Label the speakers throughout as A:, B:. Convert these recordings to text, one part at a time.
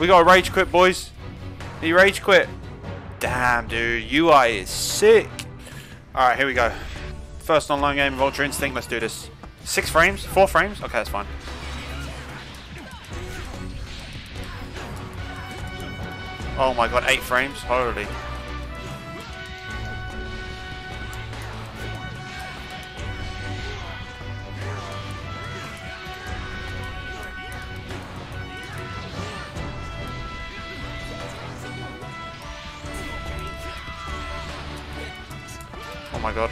A: We got a rage quit, boys. He rage quit. Damn, dude. UI is sick. Alright, here we go. First online game of Ultra Instinct. Let's do this. Six frames? Four frames? Okay, that's fine. Oh my god, eight frames? Holy. Oh my god.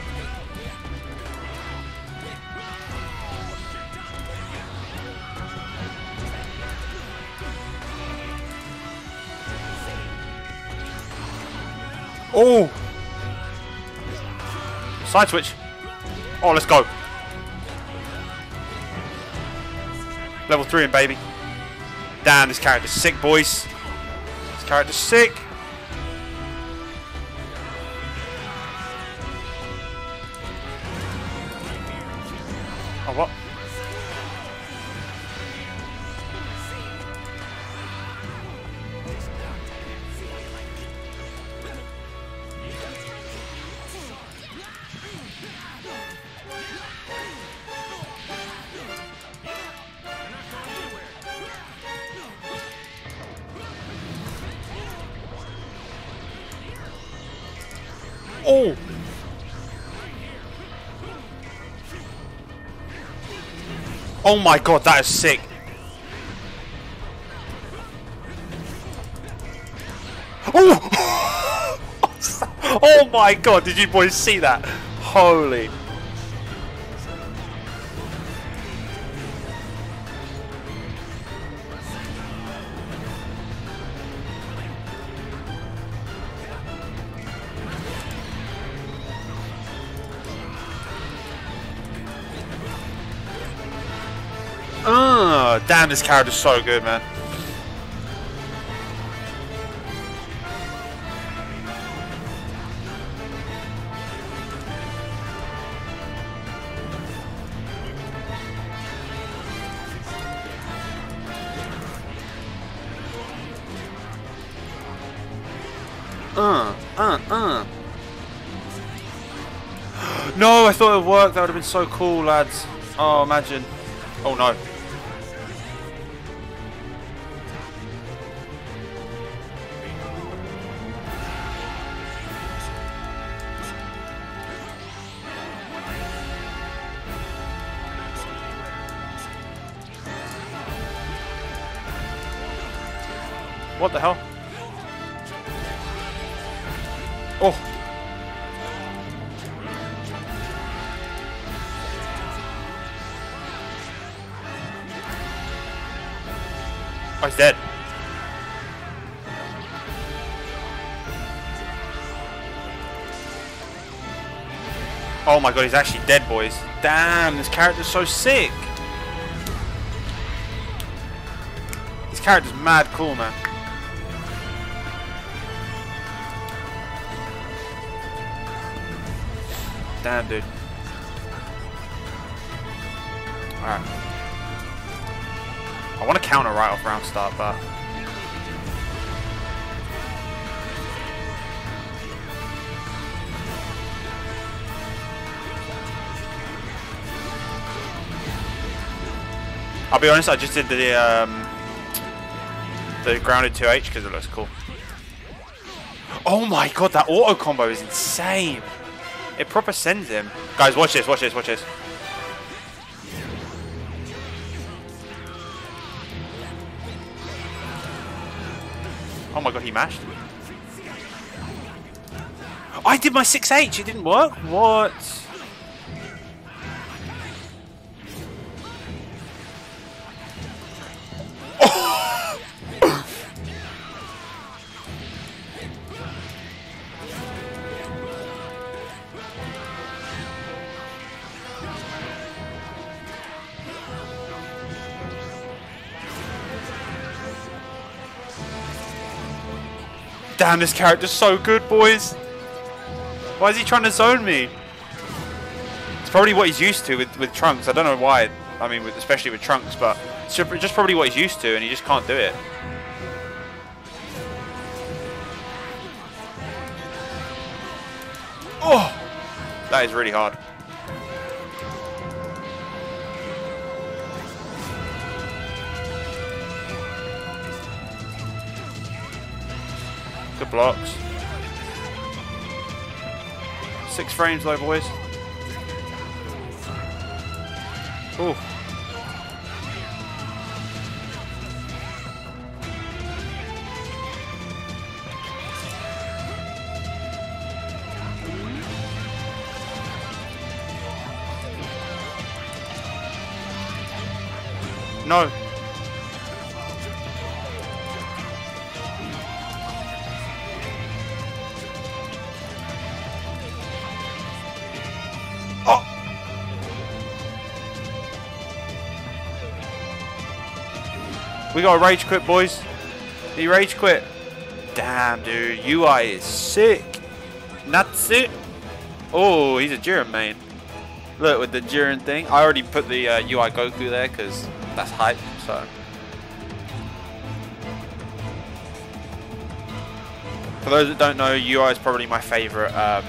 A: Oh! Side switch. Oh, let's go. Level 3 in, baby. Damn, this character's sick, boys. This character's sick. Oh my god, that is sick. Oh! oh my god, did you boys see that? Holy. Damn, this character's so good, man. Uh, uh, uh. No, I thought it would work. That would have been so cool, lads. Oh, imagine. Oh no. What the hell? Oh. Oh, he's dead. Oh my god, he's actually dead, boys. Damn, this character's so sick. This character's mad cool, man. Dude. Alright. I want to counter right off round start, but... I'll be honest, I just did the um, the grounded 2H because it looks cool. Oh my god, that auto combo is insane! It proper sends him. Guys, watch this, watch this, watch this. Oh my god, he mashed. I did my 6H, it didn't work? What? Damn, this character's so good, boys. Why is he trying to zone me? It's probably what he's used to with, with Trunks. I don't know why. I mean, with, especially with Trunks, but it's just probably what he's used to, and he just can't do it. Oh! That is really hard. Blocks. Six frames though, boys. Ooh. No. We got a rage quit, boys. He rage quit. Damn, dude. UI is sick. That's it. Oh, he's a Jiren main. Look, with the Jiren thing. I already put the uh, UI Goku there because that's hype, so. For those that don't know, UI is probably my favorite um,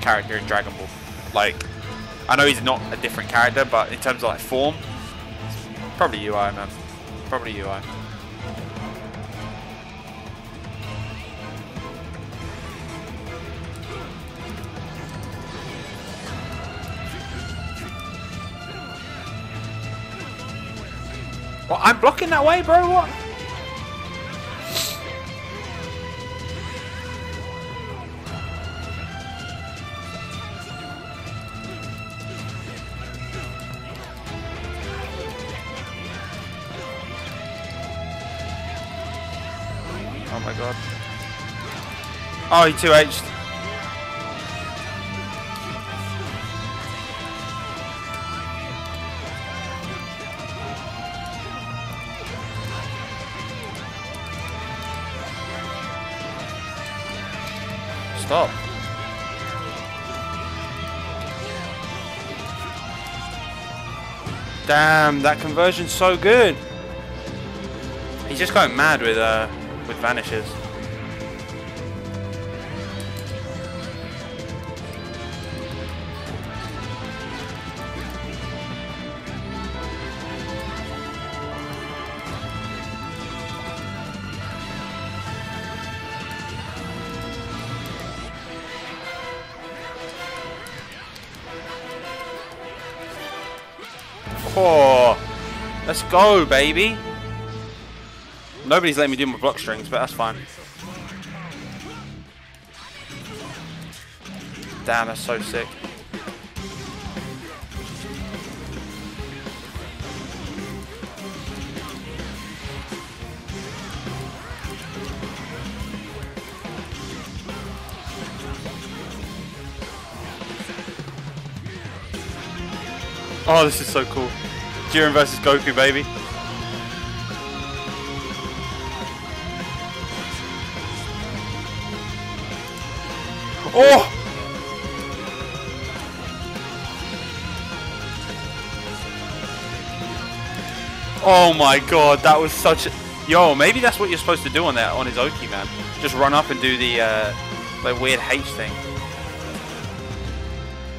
A: character in Dragon Ball. Like, I know he's not a different character, but in terms of like form, probably UI, man. Probably UI. Well, I'm blocking that way, bro. What? Oh, he 2H'd. Stop. Damn, that conversion's so good. He's just going mad with uh with vanishes. Oh, let's go, baby. Nobody's letting me do my block strings, but that's fine. Damn, that's so sick. Oh, this is so cool. Jiren versus Goku, baby. Oh! Oh my god, that was such a... Yo, maybe that's what you're supposed to do on that on his Oki, man. Just run up and do the uh, like weird H thing.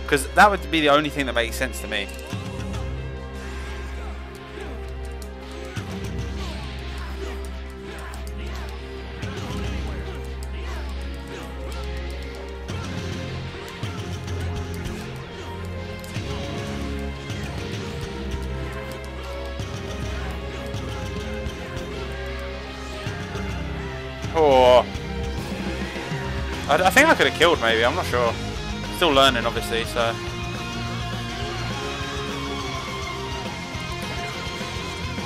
A: Because that would be the only thing that makes sense to me. I, I think I could have killed maybe, I'm not sure. Still learning obviously, so.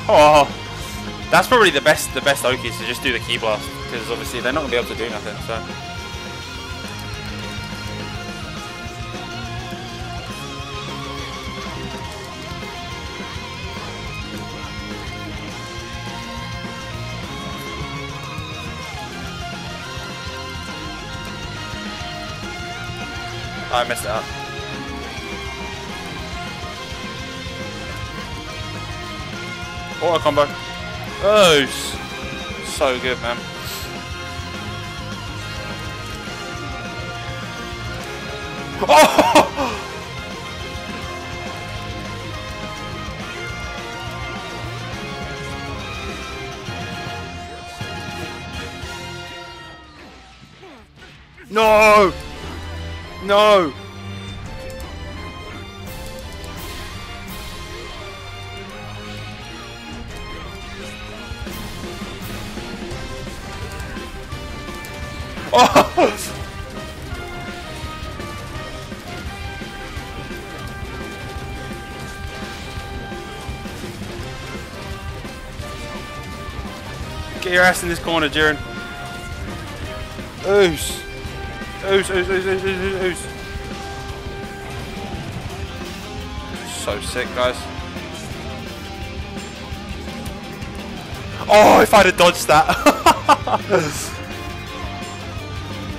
A: Oh. That's probably the best the best Okies to just do the Ki Blast. Because obviously they're not going to be able to do nothing, so. I messed it up. Auto combo. Oh, so good, man. Oh! No! No! Oh! Get your ass in this corner, Jiren. Oos. Oos, oos, oos, oos, oos, oos. So sick, guys. Oh, if I'd have dodged that.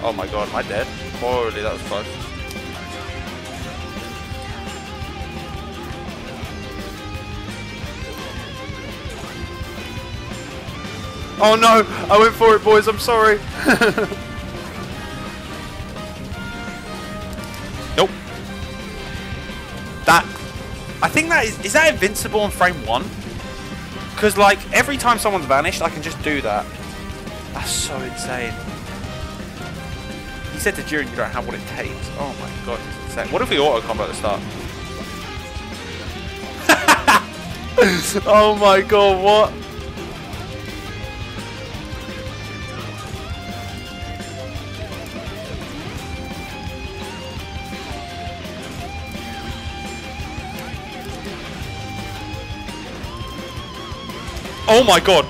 A: oh my god, am I dead? Holy, that was close. Oh no, I went for it, boys. I'm sorry. I think that is. Is that invincible in frame one? Because like every time someone's vanished, I can just do that. That's so insane. He said to Jiren, you don't have what it takes. Oh my god, it's insane. What if we auto combo at the start? oh my god, what? Oh my god!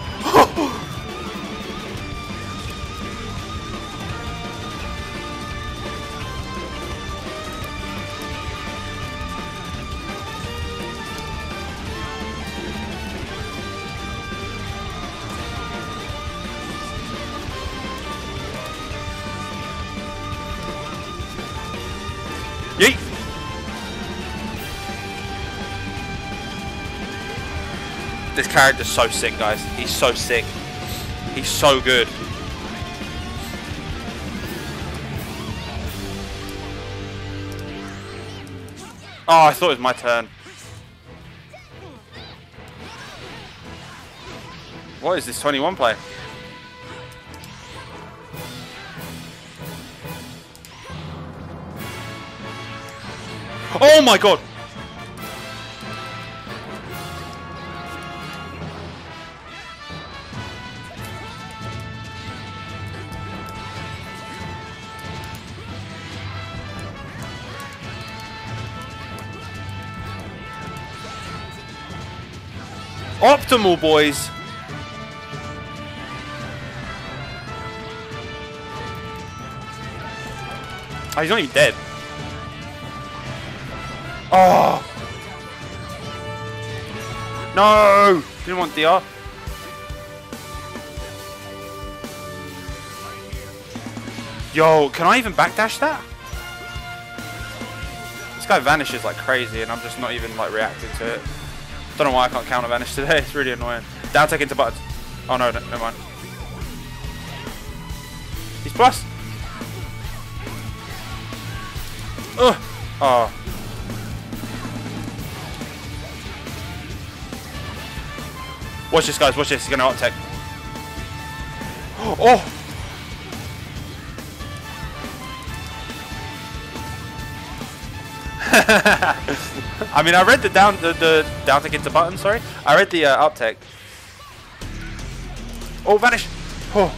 A: This character's so sick, guys. He's so sick. He's so good. Oh, I thought it was my turn. What is this 21 play? Oh my god! Optimal, boys. Oh, he's not even dead. Oh. No. Didn't want DR. Yo, can I even backdash that? This guy vanishes like crazy and I'm just not even like reacting to it. Don't know why I can't counter vanish today. It's really annoying. Down take into buttons. Oh no, no, never mind. He's plus. Ugh. Oh. Watch this, guys. Watch this. He's gonna tech. Oh. I mean, I read the down the, the down tick into button. Sorry, I read the uh, up tech. Oh, vanish! Oh.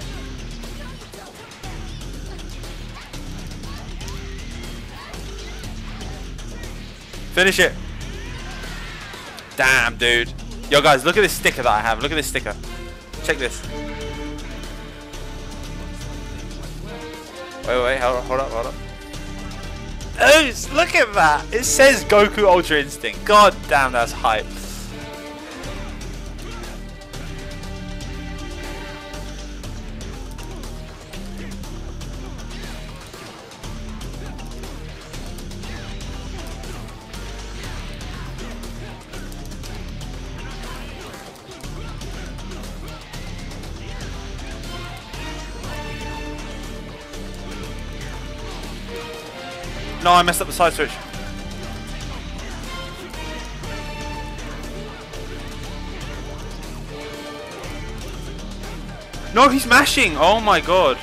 A: Finish it. Damn, dude. Yo, guys, look at this sticker that I have. Look at this sticker. Check this. Wait, wait, hold hold up, hold up. Oh, look at that! It says Goku Ultra Instinct. God damn, that's hype. No, I messed up the side switch. No, he's mashing! Oh my god.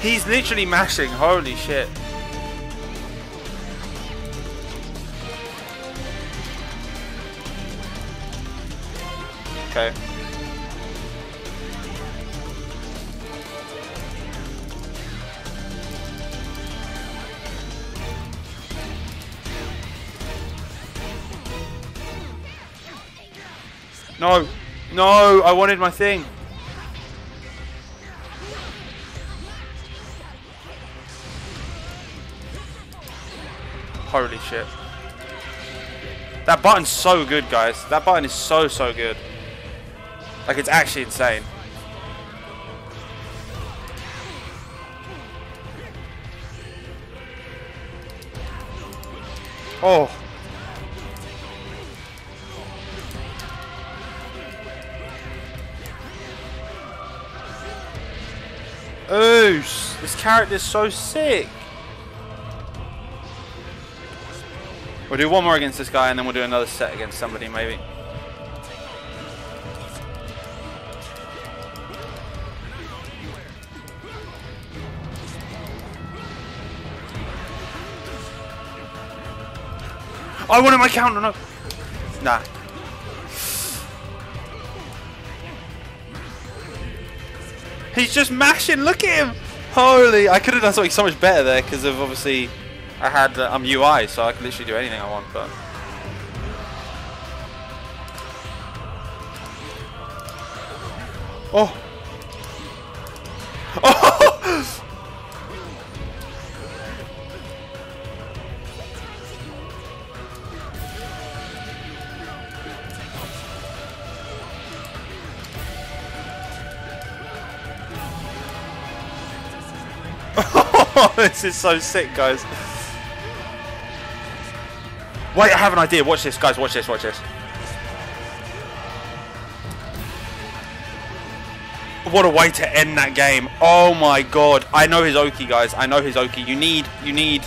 A: He's literally mashing, holy shit. Okay. No! No! I wanted my thing! Holy shit. That button's so good, guys. That button is so, so good. Like, it's actually insane. Oh. Oos! This character's so sick! We'll do one more against this guy and then we'll do another set against somebody maybe. I wanted my counter, no. Nah. He's just mashing, look at him! Holy, I could have done something so much better there because of obviously I had, uh, I'm UI so I can literally do anything I want, but... Oh! Oh! this is so sick, guys. Wait, I have an idea. Watch this, guys. Watch this, watch this. What a way to end that game. Oh my god. I know his Oki, guys. I know his Oki. You need you need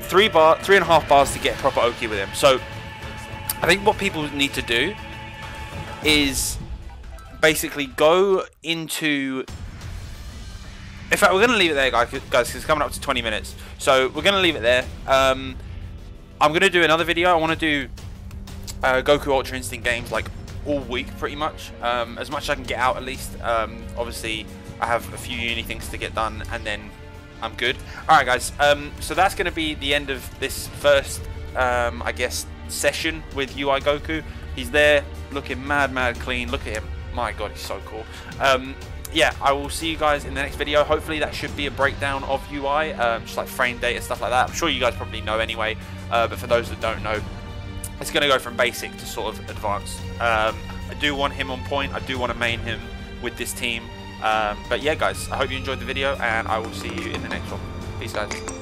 A: three bar three and a half bars to get proper Oki with him. So I think what people need to do is basically go into in fact, we're going to leave it there, guys, because it's coming up to 20 minutes. So we're going to leave it there. Um, I'm going to do another video. I want to do uh, Goku Ultra Instinct games like all week, pretty much. Um, as much as I can get out, at least. Um, obviously, I have a few uni things to get done, and then I'm good. All right, guys. Um, so that's going to be the end of this first, um, I guess, session with UI Goku. He's there, looking mad, mad clean. Look at him. My God, he's so cool. Yeah, I will see you guys in the next video. Hopefully that should be a breakdown of UI, um, just like frame data, and stuff like that. I'm sure you guys probably know anyway, uh, but for those that don't know, it's going to go from basic to sort of advanced. Um, I do want him on point. I do want to main him with this team. Um, but yeah, guys, I hope you enjoyed the video, and I will see you in the next one. Peace, guys.